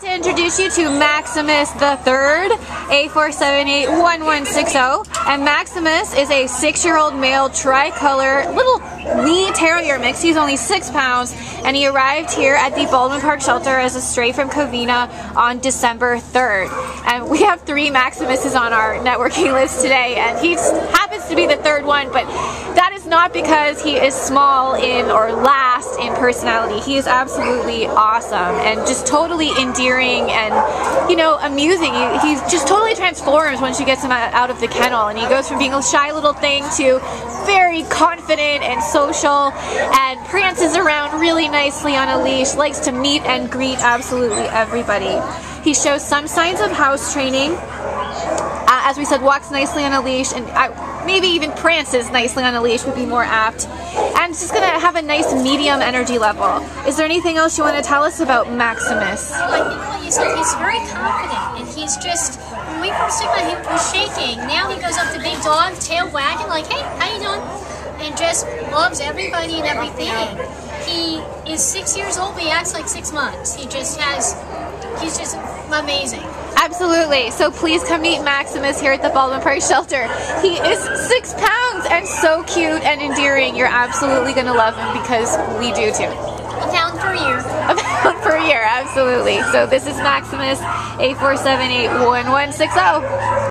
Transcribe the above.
to introduce you to Maximus the Third, A4781160. And Maximus is a six-year-old male tricolor little wee terrier mix. He's only six pounds, and he arrived here at the Baldwin Park Shelter as a stray from Covina on December 3rd. And we have three Maximuses on our networking list today, and he happens to be the third one, but that is not because he is small in or last in personality. He is absolutely awesome and just totally endearing and, you know, amusing. He, just totally transforms once you get him out of the kennel, and he goes from being a shy little thing to very confident and social and prances around really nicely on a leash, likes to meet and greet absolutely everybody. He shows some signs of house training. Uh, as we said, walks nicely on a leash and maybe even prances nicely on a leash would be more apt. And it's just going to have a nice medium energy level. Is there anything else you want to tell us about Maximus? I think you said, he's very confident and he's just, when we first took him, he was shaking. Now he goes up to big dog, tail wagging like, hey, how you doing? and just loves everybody and everything. He is six years old, but he acts like six months. He just has, he's just amazing. Absolutely. So please come meet Maximus here at the Baldwin Park Shelter. He is six pounds and so cute and endearing. You're absolutely going to love him because we do too. A pound per year. A pound per year, absolutely. So this is Maximus, A4781160.